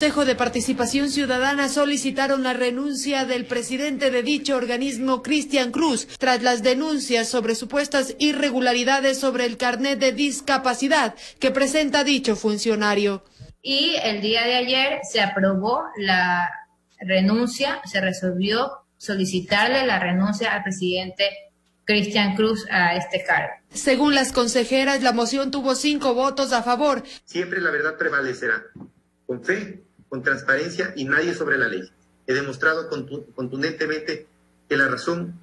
Consejo de Participación Ciudadana solicitaron la renuncia del presidente de dicho organismo, Cristian Cruz, tras las denuncias sobre supuestas irregularidades sobre el carnet de discapacidad que presenta dicho funcionario. Y el día de ayer se aprobó la renuncia, se resolvió solicitarle la renuncia al presidente Cristian Cruz a este cargo. Según las consejeras, la moción tuvo cinco votos a favor. Siempre la verdad prevalecerá, con fe, con transparencia y nadie sobre la ley. He demostrado contundentemente que la razón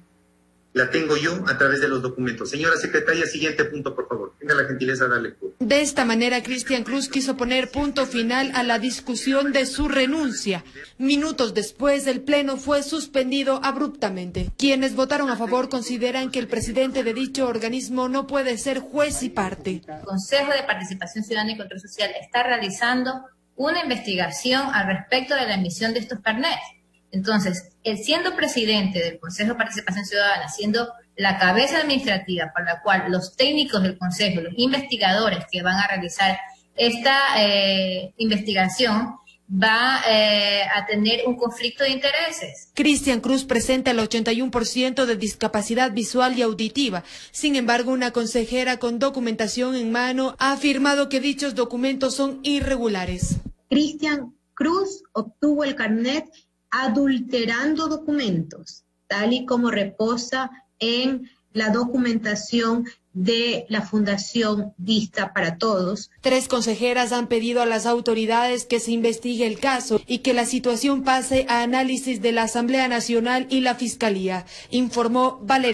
la tengo yo a través de los documentos. Señora secretaria, siguiente punto, por favor. Tenga la gentileza de dar lectura. De esta manera, Cristian Cruz quiso poner punto final a la discusión de su renuncia. Minutos después, el Pleno fue suspendido abruptamente. Quienes votaron a favor consideran que el presidente de dicho organismo no puede ser juez y parte. El Consejo de Participación Ciudadana y Control Social está realizando una investigación al respecto de la emisión de estos carnets. Entonces, él siendo presidente del Consejo de Participación Ciudadana, siendo la cabeza administrativa para la cual los técnicos del Consejo, los investigadores que van a realizar esta eh, investigación, va eh, a tener un conflicto de intereses. Cristian Cruz presenta el 81% de discapacidad visual y auditiva. Sin embargo, una consejera con documentación en mano ha afirmado que dichos documentos son irregulares. Cristian Cruz obtuvo el carnet adulterando documentos, tal y como reposa en la documentación de la Fundación Vista para Todos. Tres consejeras han pedido a las autoridades que se investigue el caso y que la situación pase a análisis de la Asamblea Nacional y la Fiscalía, informó Valeria.